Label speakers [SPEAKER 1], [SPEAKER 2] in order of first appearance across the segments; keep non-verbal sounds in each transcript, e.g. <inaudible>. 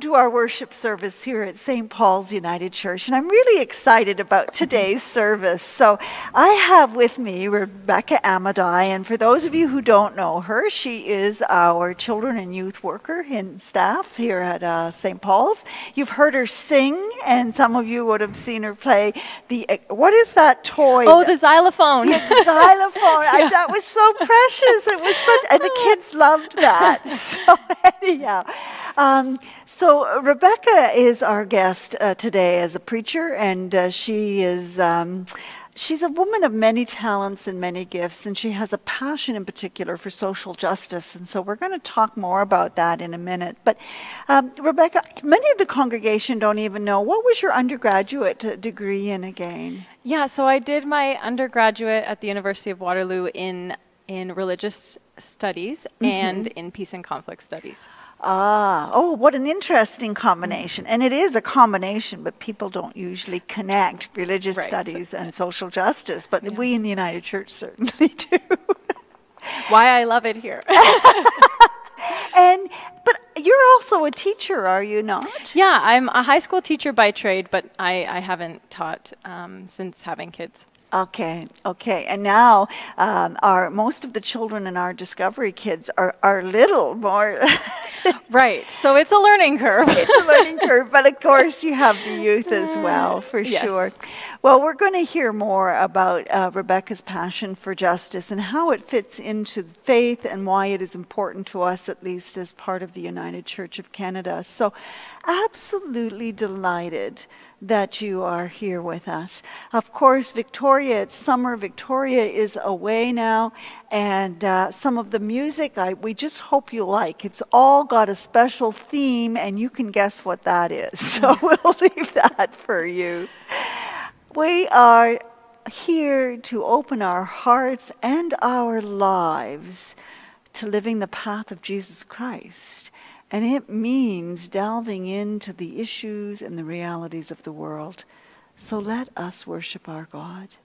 [SPEAKER 1] to our worship service here at St. Paul's United Church, and I'm really excited about today's <laughs> service. So, I have with me Rebecca Amadai, and for those of you who don't know her, she is our children and youth worker in staff here at uh, St. Paul's. You've heard her sing, and some of you would have seen her play the what is that toy?
[SPEAKER 2] Oh, the xylophone.
[SPEAKER 1] The xylophone. yeah. I, that was so <laughs> precious. It was such, and the kids loved that. <laughs> So anyhow. Um, so Rebecca is our guest uh, today as a preacher, and uh, she is. Um, she's a woman of many talents and many gifts, and she has a passion in particular for social justice. And so we're going to talk more about that in a minute. But um, Rebecca, many of the congregation don't even know what was your undergraduate degree in again?
[SPEAKER 2] Yeah, so I did my undergraduate at the University of Waterloo in in religious studies mm-hmm. and in peace and conflict studies.
[SPEAKER 1] Ah, oh, what an interesting combination. And it is a combination, but people don't usually connect religious right. studies and social justice. But yeah. we in the United Church certainly <laughs> do.
[SPEAKER 2] Why I love it here. <laughs>
[SPEAKER 1] and but you're also a teacher, are you not?
[SPEAKER 2] Yeah, I'm a high school teacher by trade, but I, I haven't taught um, since having kids.
[SPEAKER 1] Okay, okay. And now um, our most of the children in our Discovery Kids are, are little more. <laughs>
[SPEAKER 2] right. So it's a learning curve.
[SPEAKER 1] it's a learning <laughs> curve, but of course you have the youth as well, for yes. sure. Well, we're going to hear more about uh, Rebecca's passion for justice and how it fits into faith and why it is important to us, at least as part of the United Church of Canada. So, absolutely delighted that you are here with us. Of course, Victoria, it's summer. Victoria is away now, and uh, some of the music I, we just hope you like. It's all got a special theme, and you can guess what that is. <laughs> So we'll leave that for you. We are here to open our hearts and our lives to living the path of Jesus Christ. And it means delving into the issues and the realities of the world. So let us worship our God.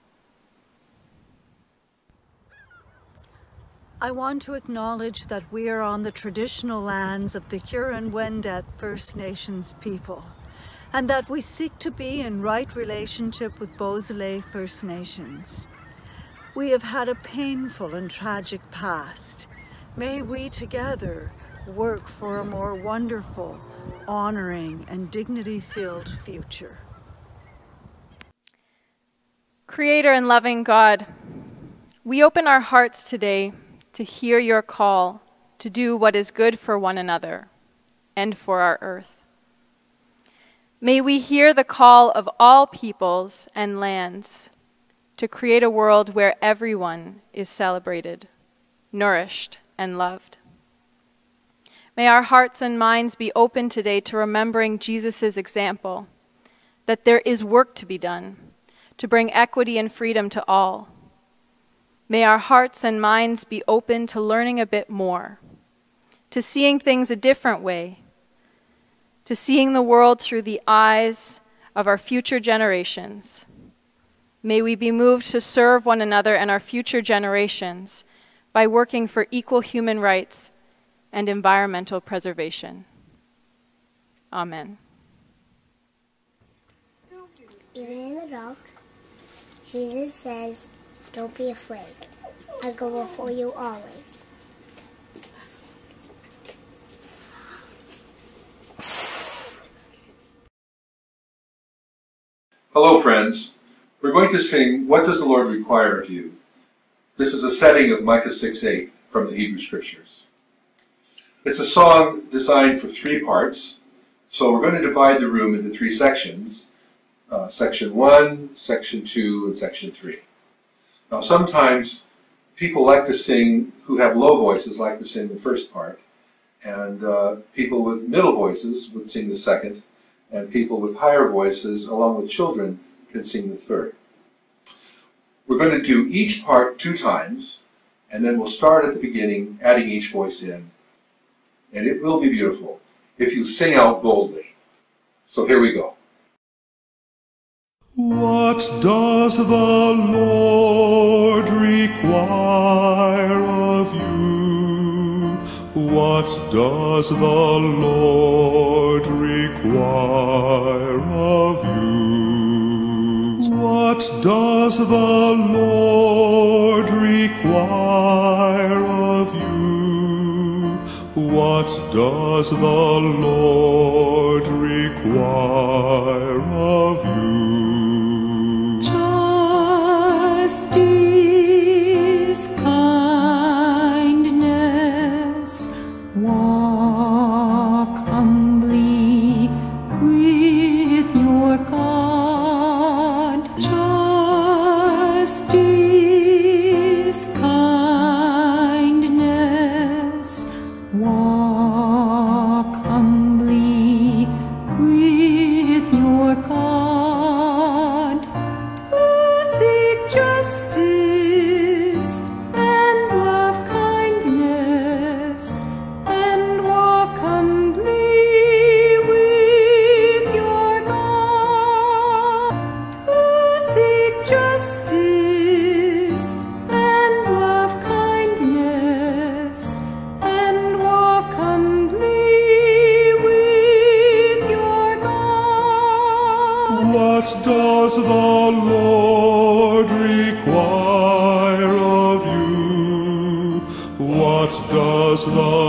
[SPEAKER 1] I want to acknowledge that we are on the traditional lands of the Huron-Wendat First Nations people, and that we seek to be in right relationship with Beausoleil First Nations. We have had a painful and tragic past. May we together work for a more wonderful, honoring, and dignity-filled future.
[SPEAKER 2] Creator and loving God, we open our hearts today to hear your call to do what is good for one another and for our earth. May we hear the call of all peoples and lands to create a world where everyone is celebrated, nourished, and loved. May our hearts and minds be open today to remembering Jesus' example that there is work to be done to bring equity and freedom to all. May our hearts and minds be open to learning a bit more, to seeing things a different way, to seeing the world through the eyes of our future generations. May we be moved to serve one another and our future generations by working for equal human rights and environmental preservation. Amen.
[SPEAKER 3] Even in the dark, Jesus says, Don't be afraid. I go before you always.
[SPEAKER 4] Hello, friends. We're going to sing What Does the Lord Require of You? This is a setting of Micah 6 8 from the Hebrew Scriptures. It's a song designed for three parts, so we're going to divide the room into three sections. Uh, section 1, Section 2, and Section 3. Now sometimes people like to sing, who have low voices like to sing the first part, and uh, people with middle voices would sing the second, and people with higher voices, along with children, can sing the third. We're going to do each part two times, and then we'll start at the beginning, adding each voice in, and it will be beautiful if you sing out boldly. So here we go.
[SPEAKER 5] What does the Lord require of you? What does the Lord require of you? What does the Lord require of you? What does the Lord require of you? Does the Lord require of you? What does the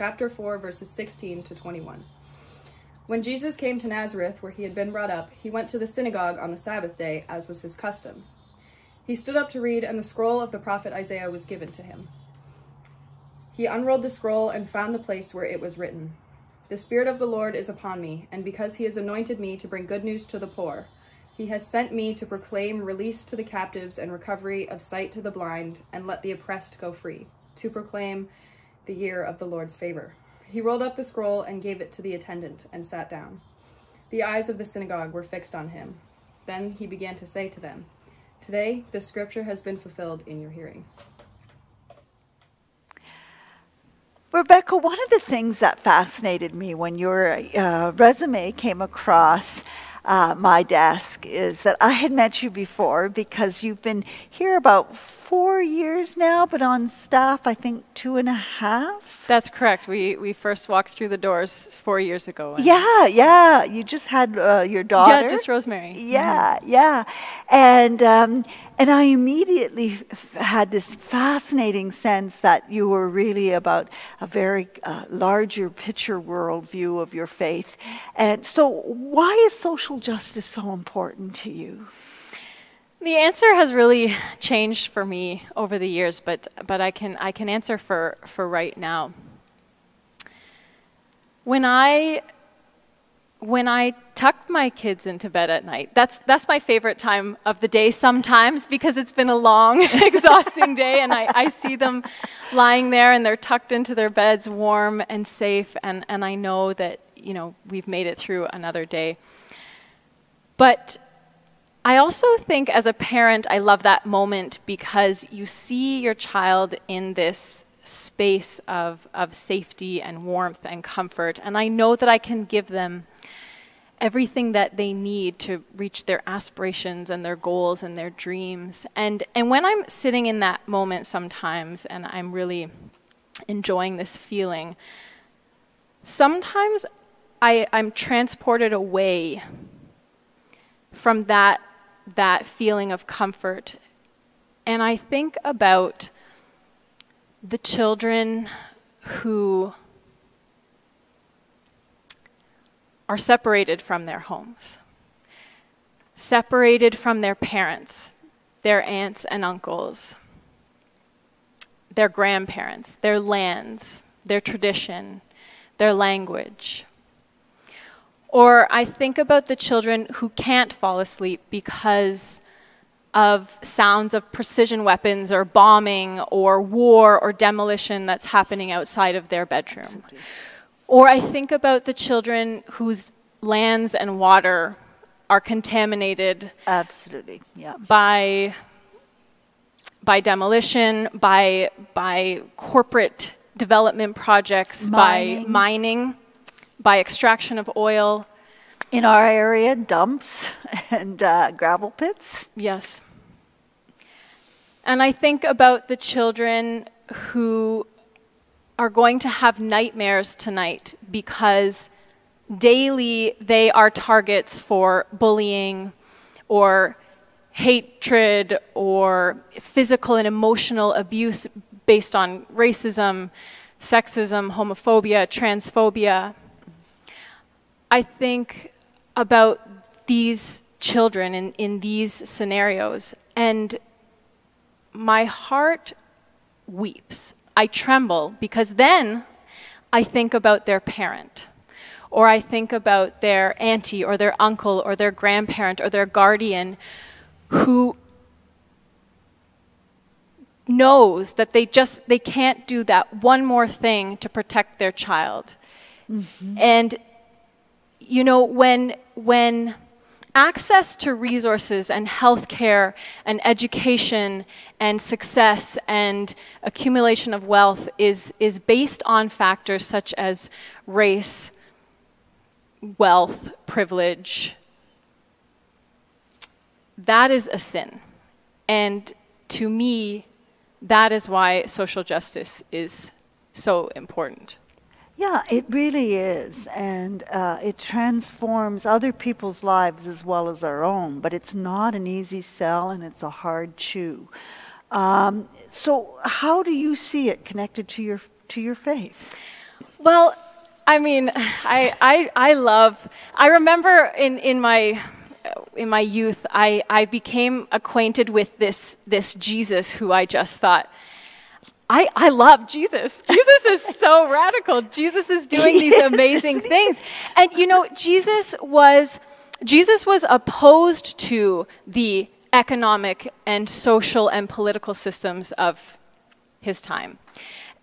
[SPEAKER 6] chapter 4, verses 16 to 21. When Jesus came to Nazareth, where he had been brought up, he went to the synagogue on the Sabbath day, as was his custom. He stood up to read, and the scroll of the prophet Isaiah was given to him. He unrolled the scroll and found the place where it was written The Spirit of the Lord is upon me, and because he has anointed me to bring good news to the poor, he has sent me to proclaim release to the captives and recovery of sight to the blind, and let the oppressed go free, to proclaim the year of the Lord's favor. He rolled up the scroll and gave it to the attendant and sat down. The eyes of the synagogue were fixed on him. Then he began to say to them, Today this scripture has been fulfilled in your hearing.
[SPEAKER 1] Rebecca, one of the things that fascinated me when your uh, resume came across uh, my desk is that I had met you before because you've been here about four years now, but on staff, I think two and a half.
[SPEAKER 2] That's correct. We, we first walked through the doors four years ago.
[SPEAKER 1] Yeah, yeah. You just had uh, your daughter.
[SPEAKER 2] Yeah, just Rosemary.
[SPEAKER 1] Yeah, yeah, and um, and I immediately f- had this fascinating sense that you were really about a very uh, larger picture worldview of your faith, and so why is social justice so important to you?
[SPEAKER 2] The answer has really changed for me over the years, but but I can I can answer for for right now. When I when I tuck my kids into bed at night. That's that's my favorite time of the day sometimes because it's been a long, <laughs> exhausting day and I, I see them lying there and they're tucked into their beds warm and safe and, and I know that, you know, we've made it through another day. But I also think as a parent, I love that moment because you see your child in this space of, of safety and warmth and comfort. And I know that I can give them everything that they need to reach their aspirations and their goals and their dreams. And, and when I'm sitting in that moment sometimes and I'm really enjoying this feeling, sometimes I, I'm transported away from that, that feeling of comfort. And I think about the children who are separated from their homes, separated from their parents, their aunts and uncles, their grandparents, their lands, their tradition, their language. Or I think about the children who can't fall asleep because of sounds of precision weapons or bombing or war or demolition that's happening outside of their bedroom. Or I think about the children whose lands and water are contaminated.
[SPEAKER 1] Absolutely, yeah.
[SPEAKER 2] By by demolition, by by corporate development projects, mining. by mining, by extraction of oil.
[SPEAKER 1] In our area, dumps <laughs> and uh, gravel pits.
[SPEAKER 2] Yes. And I think about the children who are going to have nightmares tonight because daily they are targets for bullying or hatred or physical and emotional abuse based on racism, sexism, homophobia, transphobia. I think about these children in, in these scenarios, and my heart weeps I tremble because then I think about their parent, or I think about their auntie, or their uncle, or their grandparent, or their guardian who knows that they just they can't do that one more thing to protect their child. Mm-hmm. And you know when when access to resources and healthcare and education and success and accumulation of wealth is, is based on factors such as race, wealth, privilege. That is a sin. And to me, that is why social justice is so important.
[SPEAKER 1] Yeah, it really is. And uh, it transforms other people's lives as well as our own. But it's not an easy sell and it's a hard chew. Um, so, how do you see it connected to your, to your faith?
[SPEAKER 2] Well, I mean, <laughs> I, I, I love, I remember in, in my, in my youth, I, I became acquainted with this, this Jesus who I just thought, I, I love Jesus. <laughs> Jesus is so radical. Jesus is doing these amazing things. And you know, Jesus was Jesus was opposed to the economic and social and political systems of his time.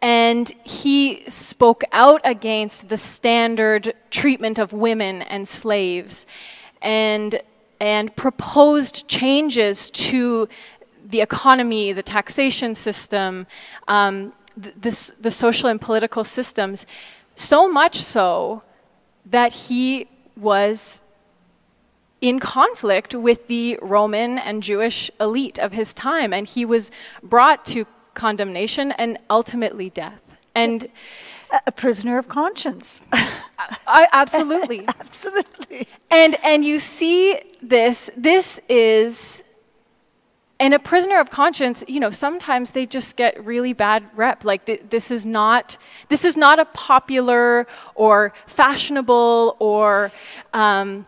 [SPEAKER 2] And he spoke out against the standard treatment of women and slaves and, and proposed changes to the economy, the taxation system, um, the, the, the social and political systems, so much so that he was in conflict with the Roman and Jewish elite of his time, and he was brought to condemnation and ultimately death. And
[SPEAKER 1] a prisoner of conscience. <laughs>
[SPEAKER 2] I, absolutely, <laughs>
[SPEAKER 1] absolutely.
[SPEAKER 2] And and you see this. This is and a prisoner of conscience you know sometimes they just get really bad rep. Like th- this is not this is not a popular or fashionable or um,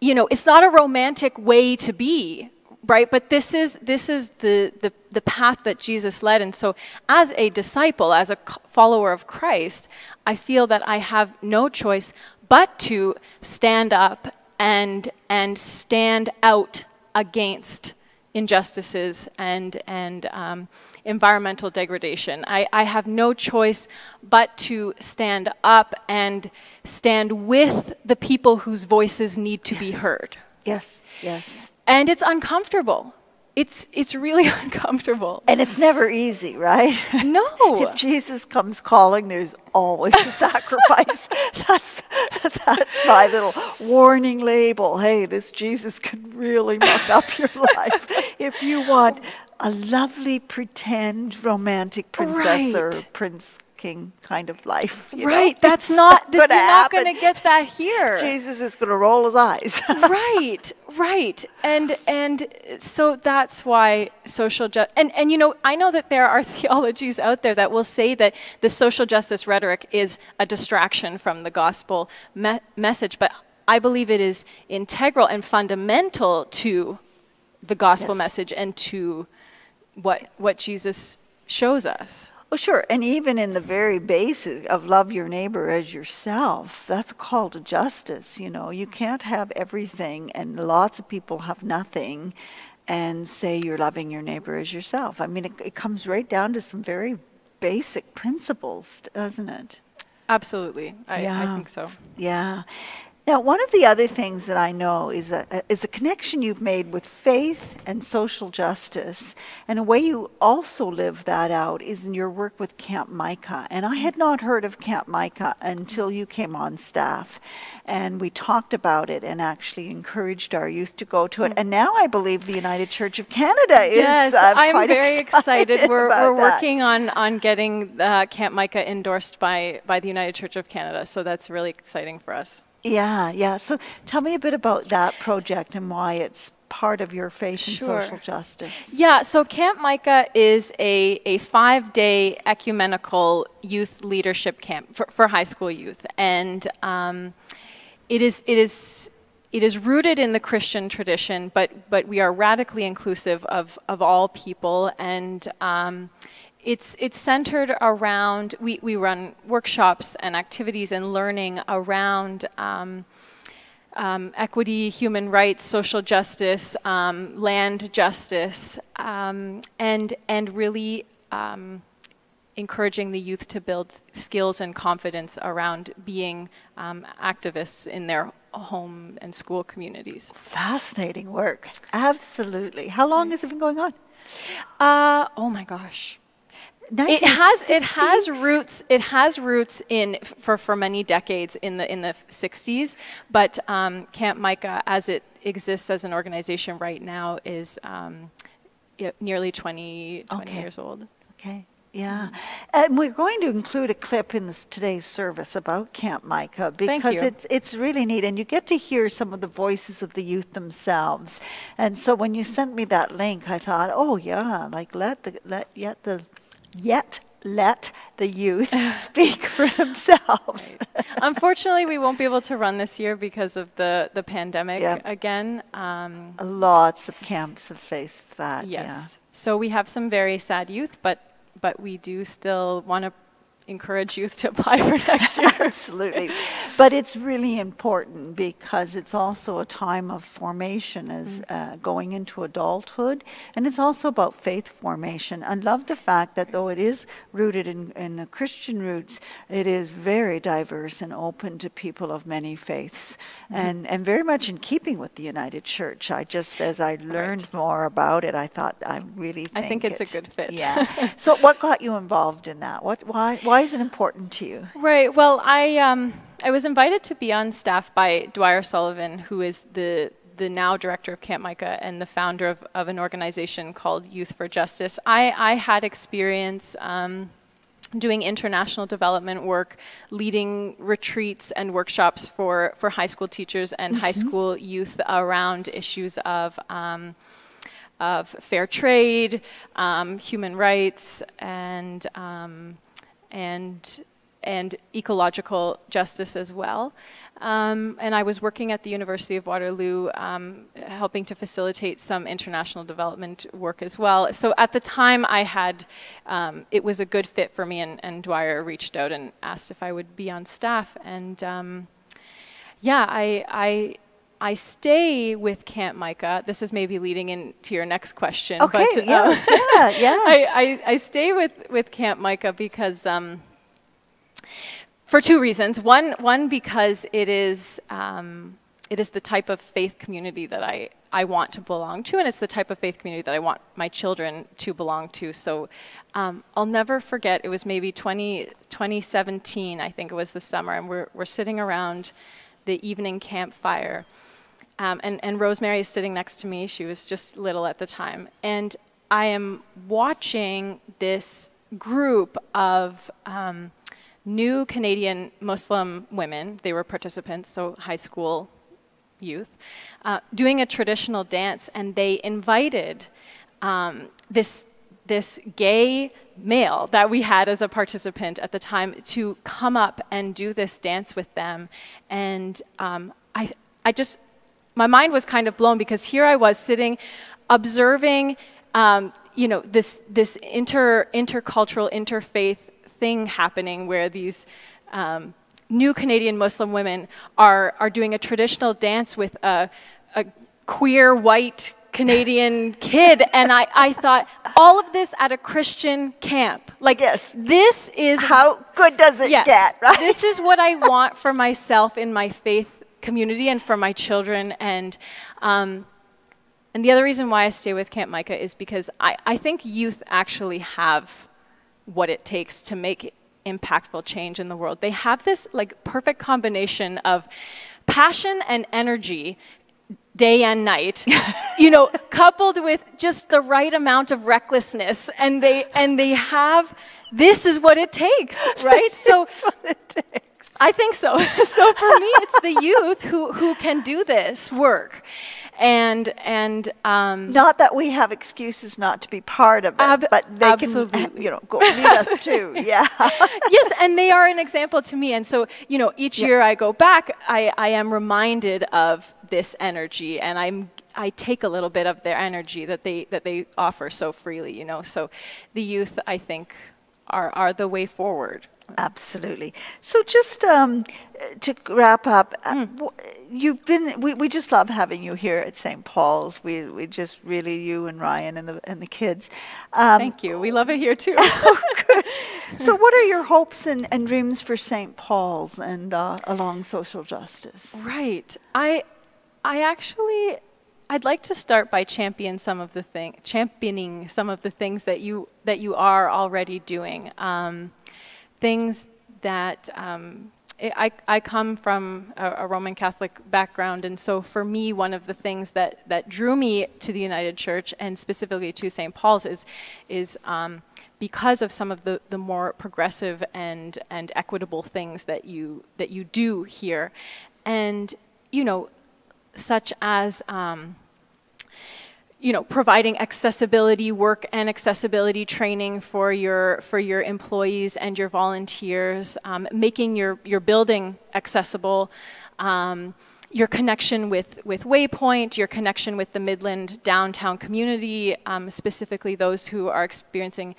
[SPEAKER 2] you know it's not a romantic way to be right? But this is this is the, the the path that jesus led. And so as a disciple as a follower of christ i feel that i have no choice but to stand up and, and stand out against injustices and, and um, environmental degradation. I, I have no choice but to stand up and stand with the people whose voices need to be heard.
[SPEAKER 1] Yes, yes.
[SPEAKER 2] And it's uncomfortable. It's, it's really <laughs> uncomfortable.
[SPEAKER 1] And it's never easy, right?
[SPEAKER 2] No. <laughs>
[SPEAKER 1] if Jesus comes calling, there's always a <laughs> sacrifice. that's, that's my little warning label. Hey, this Jesus can really muck up your life. If you want a lovely pretend romantic princess or prince king kind of life. you know,
[SPEAKER 2] right. That's not, this, you're not going to get that here. <laughs>
[SPEAKER 1] Jesus is going to roll his eyes. <laughs>
[SPEAKER 2] right right and and so that's why social justice and and you know i know that there are <laughs> theologies out there that will say that the social justice rhetoric is a distraction from the gospel me- message but i believe it is integral and fundamental to the gospel
[SPEAKER 1] Yes.
[SPEAKER 2] message and to what what jesus shows us
[SPEAKER 1] Well, sure. And even in the very basic of love your neighbor as yourself, that's a call to justice. You know, you can't have everything and lots of people have nothing and say you're loving your neighbor as yourself. I mean, it, it comes right down to some very basic principles, doesn't it?
[SPEAKER 2] absolutely i, I think so
[SPEAKER 1] Yeah. Now, one of the other things that I know is a, is a connection you've made with faith and social justice. And a way you also live that out is in your work with Camp Micah. And I had not heard of Camp Micah until you came on staff. And we talked about it and actually encouraged our youth to go to it. And now I believe the United Church of Canada is.
[SPEAKER 2] Yes,
[SPEAKER 1] uh,
[SPEAKER 2] I'm very excited. We're,
[SPEAKER 1] about
[SPEAKER 2] we're working on, on getting uh, Camp Micah endorsed by, by the United Church of Canada, so that's really exciting for us.
[SPEAKER 1] Yeah, yeah. So tell me a bit about that project and why it's part of your faith and
[SPEAKER 2] Sure.
[SPEAKER 1] social justice.
[SPEAKER 2] Yeah, so Camp Micah is a, a five day ecumenical youth leadership camp for, for high school youth. And um, it, is, it, is, it is rooted in the Christian tradition, but, but we are radically inclusive of, of all people. And um, it's, it's centered around, we, we run workshops and activities and learning around. Um, um, equity, human rights, social justice, um, land justice, um, and and really um, encouraging the youth to build skills and confidence around being um, activists in their home and school communities.
[SPEAKER 1] Fascinating work. Absolutely. How long has it been going on?
[SPEAKER 2] Uh, oh my gosh. It has it has roots it has roots in for for many decades in the in the 60s, but um, Camp Micah as it exists as an organization right now is um, nearly 20, 20
[SPEAKER 1] Okay.
[SPEAKER 2] years old.
[SPEAKER 1] Okay. Yeah. And we're going to include a clip in this, today's service about Camp Micah because it's it's really neat and you get to hear some of the voices of the youth themselves. And so when you sent me that link, I thought, "Oh yeah, like let the let yet the yet let the youth <laughs> speak for themselves."
[SPEAKER 2] Unfortunately, we won't be able to run this year because of the the pandemic
[SPEAKER 1] Yeah.
[SPEAKER 2] again. Um,
[SPEAKER 1] Lots of camps have faced that.
[SPEAKER 2] yes, so we have some very sad youth, but but we do still want to encourage youth to apply for <laughs> next year. <laughs>
[SPEAKER 1] Absolutely. But it's really important because it's also a time of formation as uh, going into adulthood. And it's also about faith formation. I love the fact that though it is rooted in, in the Christian roots, it is very diverse and open to people of many faiths and, and very much in keeping with the United Church. I just, as I learned more about it, I thought I really think
[SPEAKER 2] I think it's a good fit.
[SPEAKER 1] Yeah. <laughs> so what got you involved in that? What, why, why is it important to you?
[SPEAKER 2] Right. Well, I um, I was invited to be on staff by Dwyer Sullivan, who is the the now director of Camp Micah and the founder of, of an organization called Youth for Justice. I, I had experience um, doing international development work, leading retreats and workshops for, for high school teachers and high school youth around issues of um, of fair trade, um, human rights, and um, and and ecological justice as well. Um, and I was working at the University of Waterloo, um, helping to facilitate some international development work as well. So at the time, I had um, it was a good fit for me, and, and Dwyer reached out and asked if I would be on staff, and. Um, yeah, I, I, I stay with Camp Micah. This is maybe leading into your next question.
[SPEAKER 1] Okay,
[SPEAKER 2] but,
[SPEAKER 1] yeah,
[SPEAKER 2] uh,
[SPEAKER 1] yeah, <laughs> yeah.
[SPEAKER 2] I, I, I stay with, with Camp Micah because, um, for two reasons. One, one because it is, um, it is the type of faith community that I, I want to belong to, and it's the type of faith community that I want my children to belong to. So um, I'll never forget, it was maybe 20, 2017, I think it was the summer, and we're, we're sitting around the evening campfire. Um, and, and Rosemary is sitting next to me. She was just little at the time. And I am watching this group of um, new Canadian Muslim women. They were participants, so high school youth, uh, doing a traditional dance, and they invited um, this this gay male that we had as a participant at the time to come up and do this dance with them, and um, I I just my mind was kind of blown because here I was sitting, observing. Um, you know this this inter intercultural interfaith thing happening where these um, new Canadian Muslim women are, are doing a traditional dance with a, a queer white Canadian <laughs> kid. And I, I thought, all of this at a Christian camp. Like,
[SPEAKER 1] Yes.
[SPEAKER 2] this is
[SPEAKER 1] How good does it
[SPEAKER 2] yes,
[SPEAKER 1] get, right?
[SPEAKER 2] This is what I want for myself in my faith community and for my children. And, um, and the other reason why I stay with Camp Micah is because I, I think youth actually have what it takes to make impactful change in the world. They have this like perfect combination of passion and energy day and night <laughs> you know coupled with just the right amount of recklessness and they and they have this is what it takes right <laughs> so I think so. <laughs> so for me, it's the <laughs> youth who, who can do this work, and and um,
[SPEAKER 1] Not that we have excuses not to be part of it, but they
[SPEAKER 2] absolutely.
[SPEAKER 1] can, <laughs> you know, go lead us too. Yeah.
[SPEAKER 2] yes, and they are an example to me. And so, you know, each year I go back, I, I am reminded of this energy, and I'm I take a little bit of their energy that they that they offer so freely. You know, so the youth, I think, are are the way forward.
[SPEAKER 1] Absolutely. So just um, to wrap up,
[SPEAKER 2] Hmm.
[SPEAKER 1] you've been. We, we just love having you here at St. Paul's. We we just really you and Ryan and the and the kids. Um,
[SPEAKER 2] Thank you. We love it here too. <laughs> <laughs>
[SPEAKER 1] so, what are your hopes and, and dreams for St. Paul's and uh, along social justice?
[SPEAKER 2] Right. I I actually I'd like to start by champion some of the thing championing some of the things that you that you are already doing. Um, things that um, I, I come from a, a Roman Catholic background, and so for me, one of the things that, that drew me to the United Church and specifically to St. Paul's is, is um, because of some of the, the more progressive and, and equitable things that you, that you do here. And, you know, such as, um, you know, providing accessibility work and accessibility training for your for your employees and your volunteers, um, making your your building accessible. Um, your connection with, with Waypoint, your connection with the Midland downtown community, um, specifically those who are experiencing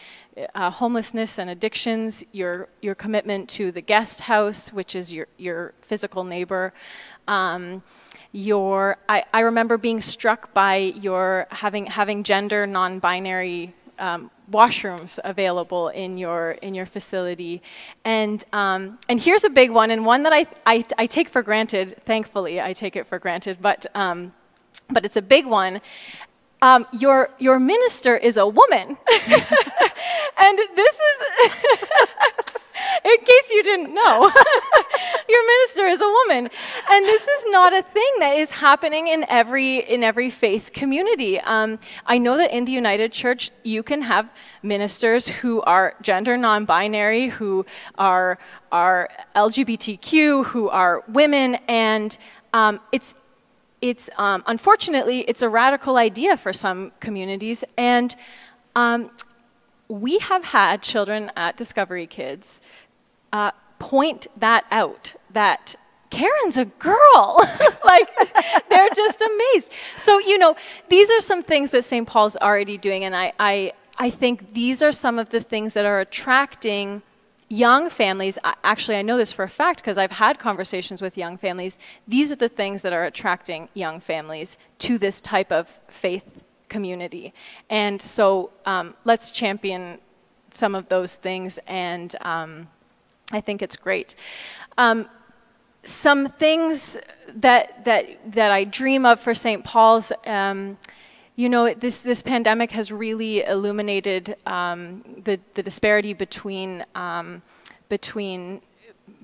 [SPEAKER 2] uh, homelessness and addictions, your, your commitment to the guest house, which is your, your physical neighbor. Your, I, I remember being struck by your having, having gender non-binary um, washrooms available in your in your facility, and um, and here's a big one and one that I, I I take for granted. Thankfully, I take it for granted, but um, but it's a big one. Um, your your minister is a woman, <laughs> and this is. <laughs> In case you didn't know, <laughs> your minister is a woman, and this is not a thing that is happening in every in every faith community. Um, I know that in the United Church, you can have ministers who are gender non-binary, who are are LGBTQ, who are women, and um, it's it's um, unfortunately it's a radical idea for some communities, and um, we have had children at Discovery Kids uh, point that out that Karen's a girl. <laughs> like, they're just amazed. So, you know, these are some things that St. Paul's already doing, and I, I, I think these are some of the things that are attracting young families, actually, I know this for a fact because I've had conversations with young families. These are the things that are attracting young families to this type of faith community. And so um, let's champion some of those things, and um, I think it's great. Um, some things that, that, that I dream of for St. Paul's um, you know, this, this pandemic has really illuminated um, the, the disparity between, um, between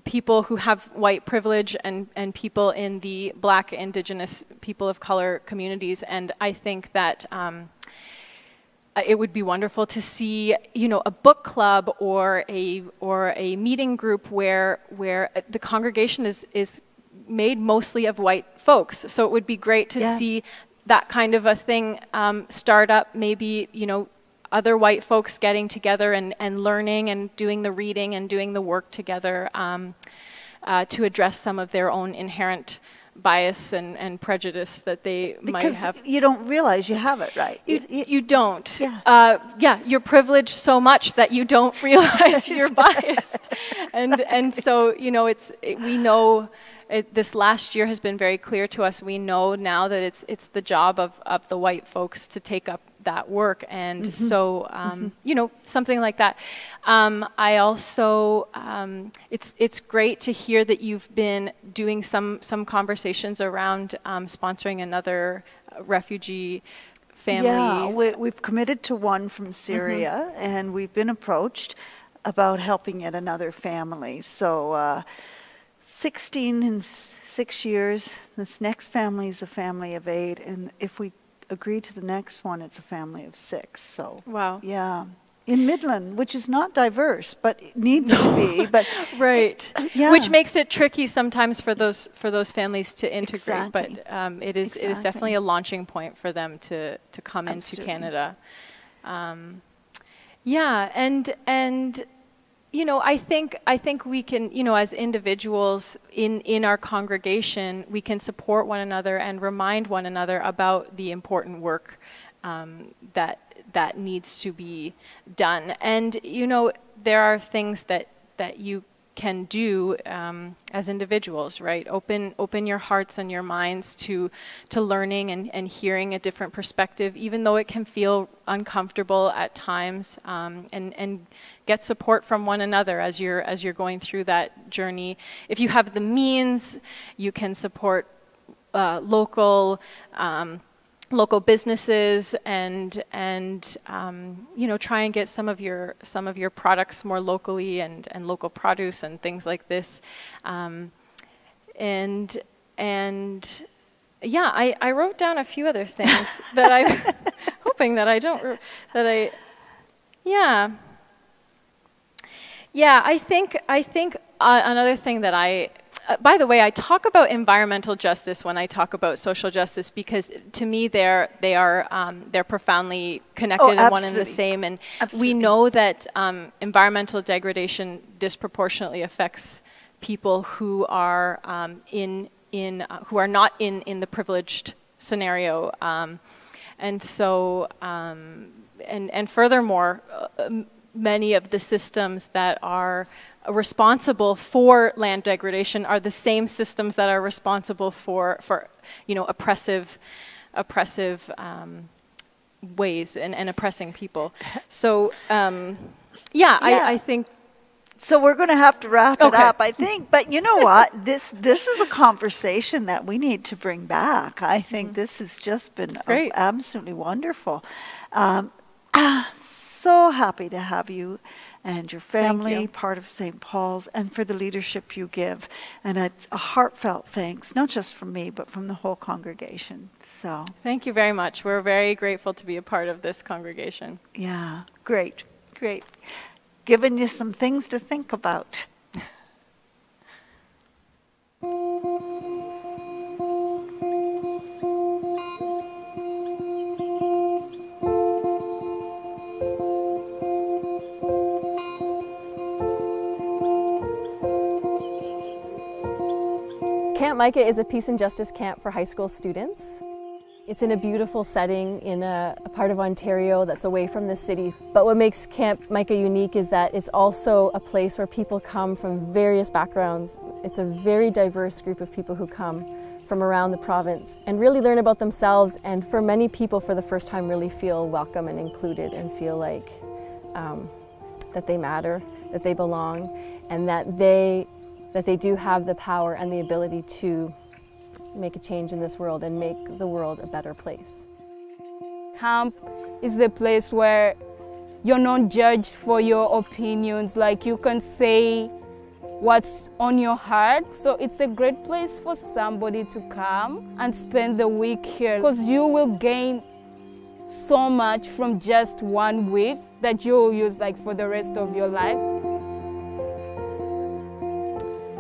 [SPEAKER 2] people who have white privilege and, and people in the black, indigenous, people of color communities. And I think that um, it would be wonderful to see, you know, a book club or a, or a meeting group where, where the congregation is, is made mostly of white folks. So it would be great to yeah. see that kind of a thing um, start up, maybe, you know, other white folks getting together and, and learning and doing the reading and doing the work together um, uh, to address some of their own inherent bias and, and prejudice that they
[SPEAKER 1] because
[SPEAKER 2] might have.
[SPEAKER 1] you don't realize you have it, right?
[SPEAKER 2] You, you, you don't. Yeah. Uh, yeah, you're privileged so much that you don't <laughs> realize <laughs> you're biased. exactly. <laughs> And, and so, you know, it's, it, we know it, this last year has been very clear to us. We know now that it's it's the job of, of the white folks to take up that work, and mm -hmm. so um, mm -hmm. you know something like that. Um, I also um, it's it's great to hear that you've been doing some some conversations around um, sponsoring another refugee family.
[SPEAKER 1] Yeah, we, have committed to one from Syria, mm -hmm. and we've been approached about helping yet another family. So. Uh, 16 in six years. This next family is a family of eight, and if we agree to the next one, it's a family of six. So
[SPEAKER 2] wow,
[SPEAKER 1] yeah, in Midland, which is not diverse, but needs no. to be. But <laughs>
[SPEAKER 2] right, it, yeah. which makes it tricky sometimes for those for those families to integrate.
[SPEAKER 1] Exactly.
[SPEAKER 2] But um, it is exactly. it is definitely a launching point for them to to come Absolutely. into Canada. Um, yeah, and and you know, I think I think we can, you know, as individuals in in our congregation, we can support one another and remind one another about the important work um, that that needs to be done. And you know, there are things that that you can do um, as individuals, right? Open open your hearts and your minds to to learning and, and hearing a different perspective, even though it can feel uncomfortable at times, um, and and get support from one another as you're as you're going through that journey. If you have the means, you can support uh, local. Um, local businesses and and um, you know try and get some of your some of your products more locally and and local produce and things like this. Um, and and yeah I, I wrote down a few other things <laughs> that I'm hoping that I don't that I yeah. Yeah I think I think uh, another thing that I uh, by the way, I talk about environmental justice when I talk about social justice because to me they're they are um, they're profoundly connected oh, and one and the same. And absolutely. we know that um, environmental degradation disproportionately affects people who are um, in in uh, who are not in in the privileged scenario. Um, and so um, and and furthermore, uh, many of the systems that are responsible for land degradation are the same systems that are responsible for, for you know, oppressive, oppressive um, ways and, and oppressing people. So, um, yeah, yeah, I, I think
[SPEAKER 1] so we're going to have to wrap okay. it up, I think. But you know what? this this is a conversation that we need to bring back. I think mm -hmm. this has just been
[SPEAKER 2] Great.
[SPEAKER 1] absolutely wonderful. Um, ah, <clears throat> so happy to have you and your family,
[SPEAKER 2] you.
[SPEAKER 1] part of St. Paul's, and for the leadership you give. And it's a heartfelt thanks, not just from me, but from the whole congregation. So
[SPEAKER 2] thank you very much. We're very grateful to be a part of this congregation.
[SPEAKER 1] Yeah, great, great. Giving you some things to think about.
[SPEAKER 7] Micah is a peace and justice camp for high school students. It's in a beautiful setting in a, a, part of Ontario that's away from the city. But what makes Camp Micah unique is that it's also a place where people come from various backgrounds. It's a very diverse group of people who come from around the province and really learn about themselves and for many people for the first time really feel welcome and included and feel like um, that they matter, that they belong, and that they, that they do have the power and the ability to make a change in this world and make the world a better place.
[SPEAKER 8] Camp is the place where you're not judged for your opinions. Like you can say what's on your heart. So it's a great place for somebody to come and spend the week here because you will gain so much from just one week that you'll use like for the rest of your life.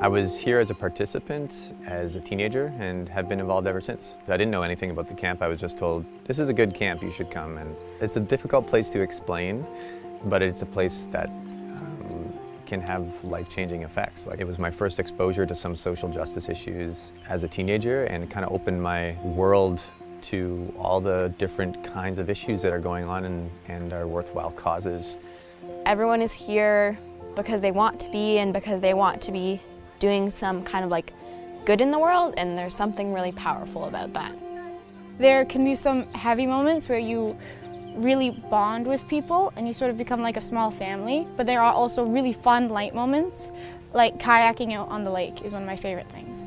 [SPEAKER 9] I was here as a participant as a teenager and have been involved ever since. I didn't know anything about the camp. I was just told, this is a good camp, you should come. And it's a difficult place to explain, but it's a place that um, can have life-changing effects. Like it was my first exposure to some social justice issues as a teenager and kind of opened my world to all the different kinds of issues that are going on and, and are worthwhile causes.
[SPEAKER 10] Everyone is here because they want to be and because they want to be doing some kind of like good in the world and there's something really powerful about that.
[SPEAKER 11] There can be some heavy moments where you really bond with people and you sort of become like a small family, but there are also really fun light moments, like kayaking out on the lake is one of my favorite things.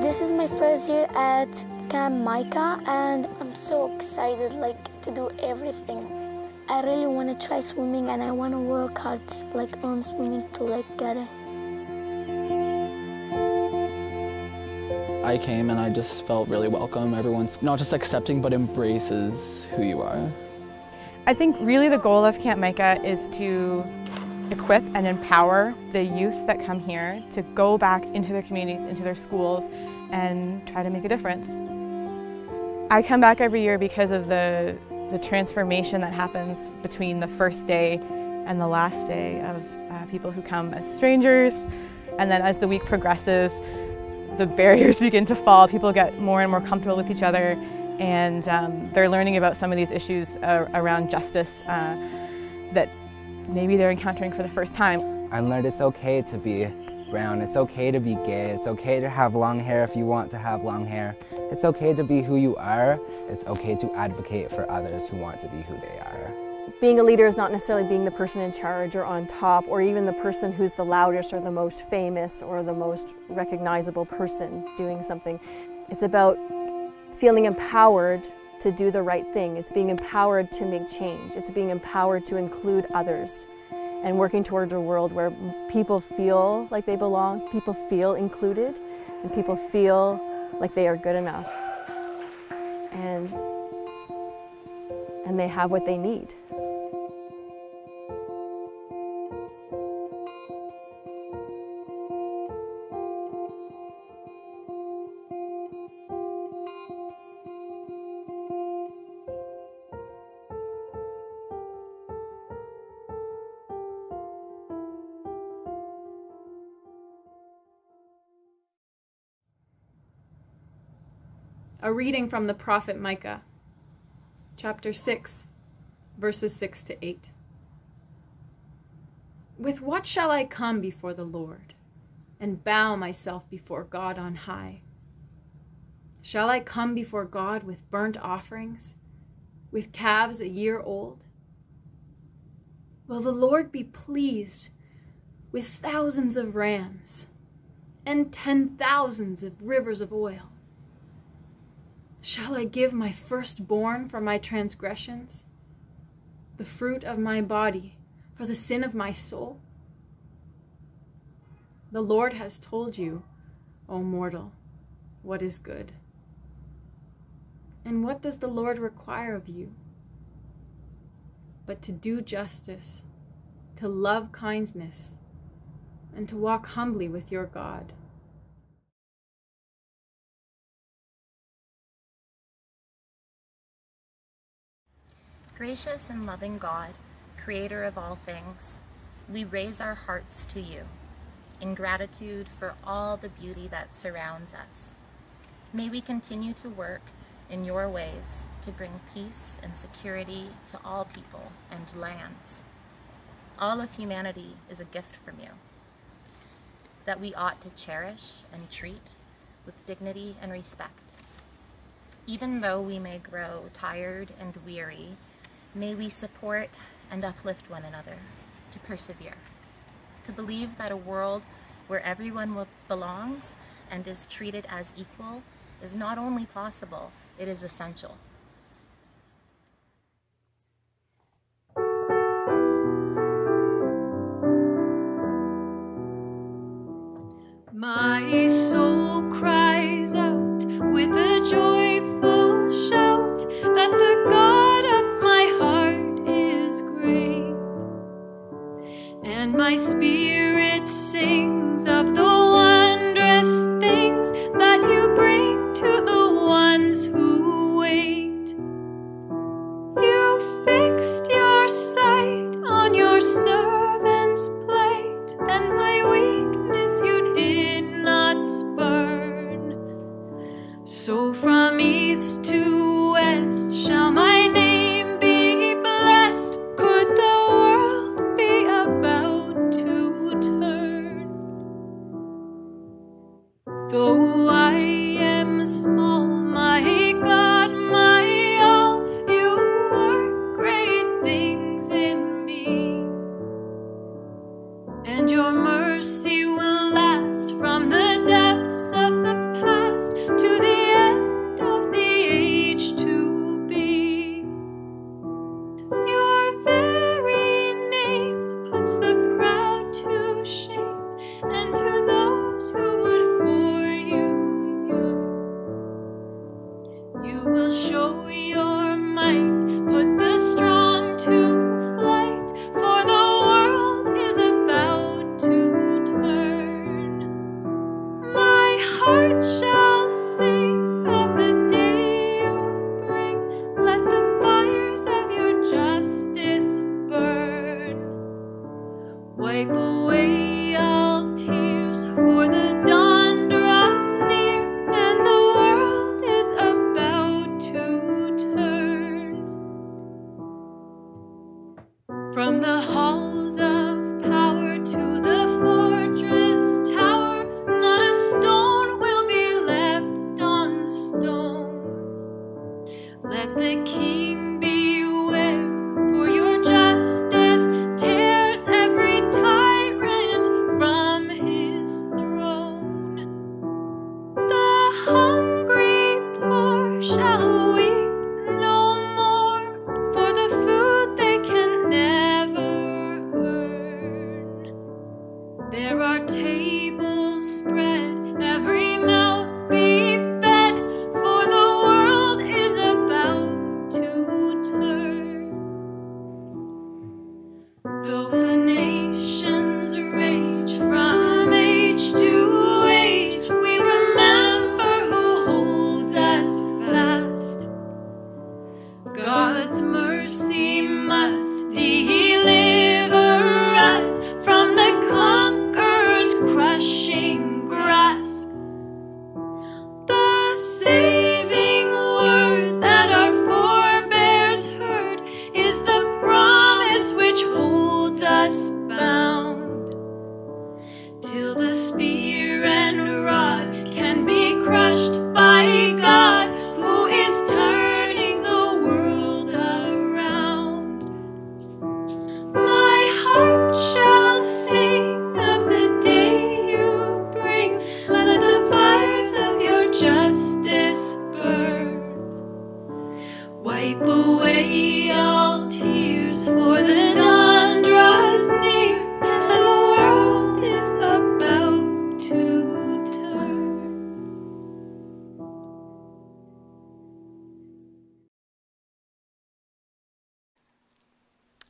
[SPEAKER 3] This is my first year at Camp Micah and I'm so excited like to do everything. I really want to try swimming and I want to work hard like on swimming to like get it.
[SPEAKER 12] I came and I just felt really welcome. Everyone's not just accepting but embraces who you are.
[SPEAKER 13] I think really the goal of Camp Micah is to equip and empower the youth that come here to go back into their communities, into their schools, and try to make a difference. I come back every year because of the, the transformation that happens between the first day and the last day of uh, people who come as strangers. And then as the week progresses, the barriers <laughs> begin to fall. People get more and more comfortable with each other and um, they're learning about some of these issues uh, around justice uh, that maybe they're encountering for the first time.
[SPEAKER 14] I learned it's okay to be brown, it's okay to be gay, it's okay to have long hair if you want to have long hair. It's okay to be who you are, it's okay to advocate for others who want to be who they are.
[SPEAKER 7] Being a leader is not necessarily being the person in charge or on top or even the person who's the loudest or the most famous or the most recognizable person doing something. It's about feeling empowered to do the right thing. It's being empowered to make change. It's being empowered to include others and working towards a world where people feel like they belong, people feel included, and people feel like they are good enough. And, and they have what they need.
[SPEAKER 15] Reading from the prophet Micah, chapter 6, verses 6 to 8. With what shall I come before the Lord and bow myself before God on high? Shall I come before God with burnt offerings, with calves a year old? Will the Lord be pleased with thousands of rams and ten thousands of rivers of oil? Shall I give my firstborn for my transgressions, the fruit of my body for the sin of my soul? The Lord has told you, O mortal, what is good. And what does the Lord require of you? But to do justice, to love kindness, and to walk humbly with your God.
[SPEAKER 16] Gracious and loving God, creator of all things, we raise our hearts to you. in gratitude for all the beauty that surrounds us. May we continue to work in your ways to bring peace and security to all people and lands. All of humanity is a gift from you that we ought to cherish and treat with dignity and respect. Even though we may grow tired and weary, may we support and uplift one another to persevere, to believe that a world where everyone belongs and is treated as equal is not only possible, it is essential.
[SPEAKER 15] My soul my spirit Wipe away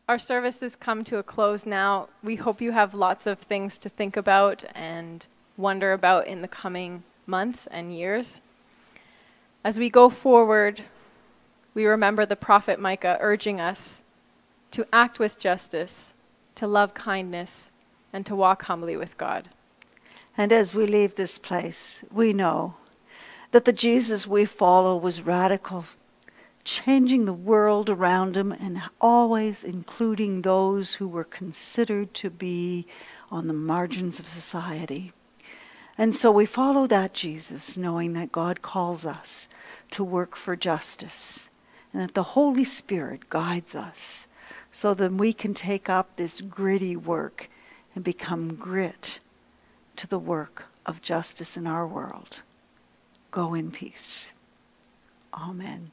[SPEAKER 15] Our
[SPEAKER 2] services come to a close now. We hope you have lots of things to think about and wonder about in the coming months and years. As we go forward, we remember the prophet Micah urging us to act with justice, to love kindness, and to walk humbly with God.
[SPEAKER 1] And as we leave this place, we know that the Jesus we follow was radical, changing the world around him and always including those who were considered to be on the margins of society. And so we follow that Jesus, knowing that God calls us to work for justice and that the Holy Spirit guides us so that we can take up this gritty work and become grit to the work of justice in our world. Go in peace. Amen.